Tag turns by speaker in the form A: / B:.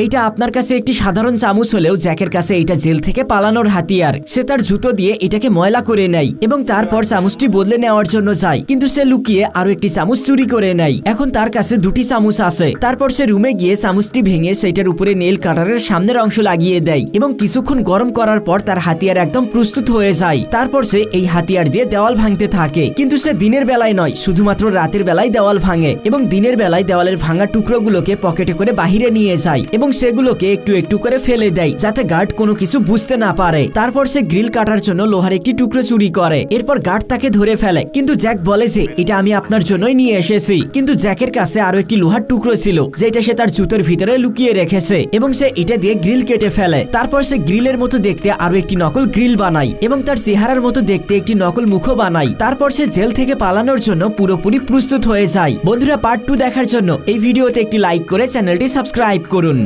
A: এইটা আপনার কাছে একটি সাধারণ চামচ হলেও জ্যাকের কাছে এটা জেল থেকে পালানোর হাতিয়ার। সে তার জুতো দিয়ে এটাকে ময়লা করে নেয় এবং তারপর চামচটি বদলে নেওয়ার জন্য যায়। কিন্তু সে লুকিয়ে আরও একটি চামচ চুরি করে নেয়। এখন তার কাছে দুটি চামচ আছে। তারপর সে রুমে গিয়ে চামচটি ভেঙে সেটার উপরে নেল কাটারের সামনের অংশ লাগিয়ে দেয় এবং কিছুক্ষণ গরম করার পর তার হাতিয়ার একদম প্রস্তুত হয়ে যায়। তারপর সে এই হাতিয়ার দিয়ে দেওয়াল ভাঙতে থাকে। কিন্তু সে দিনের বেলায় নয়, শুধুমাত্র রাতের বেলায় দেওয়াল ভাঙে এবং দিনের বেলায় দেওয়ালের ভাঙা টুকরোগুলোকে পকেটে করে বাহিরে নিয়ে যায় এবং সেগুলোকে একটু একটু করে ফেলে দেয়, যাতে গার্ড কোনো কিছু বুঝতে না পারে। তারপর সে গ্রিল কাটার জন্য লোহার একটি টুকরো চুরি করে। এরপর গার্ড তাকে ধরে ফেলে। কিন্তু জ্যাক বলে যে, এটা আমি আপনার জন্যই নিয়ে এসেছি। কিন্তু জ্যাকের কাছে আরও একটি লোহার টুকরো ছিল, যেটা সে তার জুতোর ভিতরে লুকিয়ে রেখেছে এবং সে এটা দিয়ে গ্রিল কেটে ফেলে। তারপর সে গ্রিলের মতো দেখতে আরও একটি নকল গ্রিল বানায় এবং তার চেহারার মতো দেখতে একটি নকল মুখও বানায়। তারপর সে জেল থেকে পালানোর জন্য পুরোপুরি প্রস্তুত হয়ে যায়। বন্ধুরা পার্ট টু দেখার জন্য এই ভিডিওতে একটি লাইক করে চ্যানেলটি সাবস্ক্রাইব করুন।